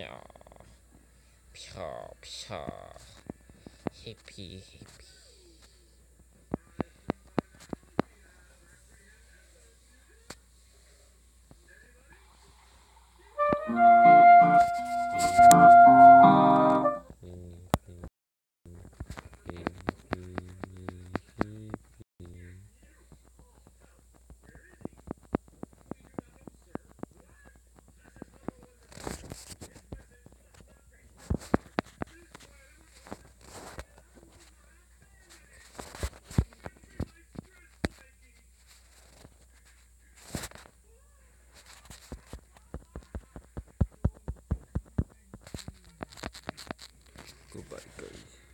펴, 펴, 펴. 히피, 히피. Goodbye.